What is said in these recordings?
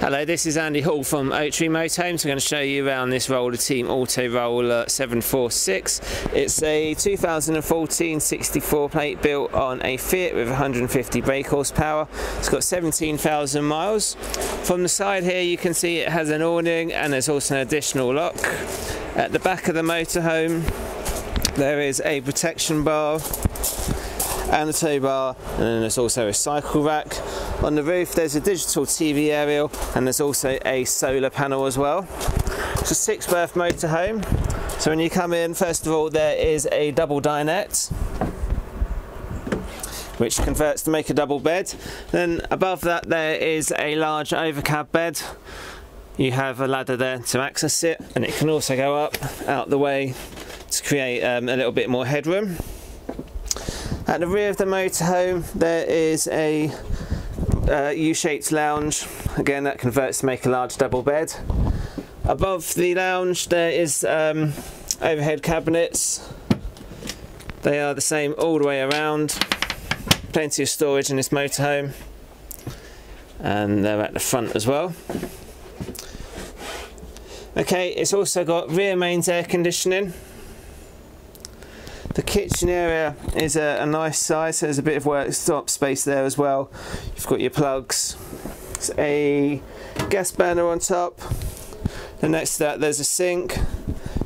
Hello, this is Andy Hall from Oaktree Motorhomes. I'm going to show you around this Roller Team Auto Roller 746. It's a 2014 64 plate built on a Fiat with 150 brake horsepower. It's got 17,000 miles. From the side here you can see it has an awning and there's also an additional lock. At the back of the motorhome there is a protection bar and a tow bar and then there's also a cycle rack. On the roof there's a digital TV aerial and there's also a solar panel as well. It's a six berth motorhome. So when you come in first of all there is a double dinette which converts to make a double bed. Then above that there is a large overcab bed. You have a ladder there to access it and it can also go up out the way to create um, a little bit more headroom. At the rear of the motorhome there is a uh, U-shaped lounge. Again that converts to make a large double bed. Above the lounge there is um, overhead cabinets. They are the same all the way around. Plenty of storage in this motorhome. And they're at the front as well. Okay, it's also got rear mains air conditioning. The kitchen area is a, a nice size, so there's a bit of worktop space there as well. You've got your plugs. There's a gas burner on top. Then next to that there's a sink.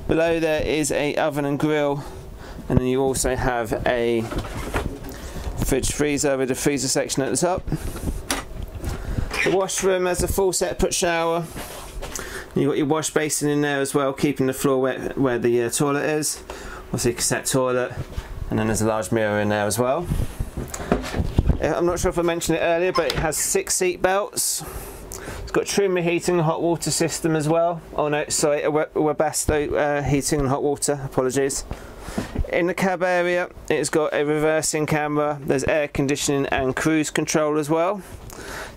Below there is a oven and grill. And then you also have a fridge freezer with a freezer section at the top. The washroom has a full separate shower. You've got your wash basin in there as well, keeping the floor wet where the uh, toilet is obviously cassette toilet and then there's a large mirror in there as well. I'm not sure if I mentioned it earlier but it has six seat belts. Got Truma heating and hot water system as well. Oh no, sorry, Webasto uh, heating and hot water, apologies. In the cab area, it's got a reversing camera, there's air conditioning and cruise control as well.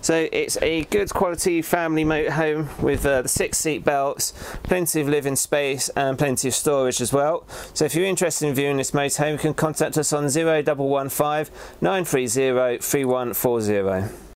So it's a good quality family motorhome with uh, the six seat belts, plenty of living space and plenty of storage as well. So if you're interested in viewing this motorhome, you can contact us on 0115 930 3140.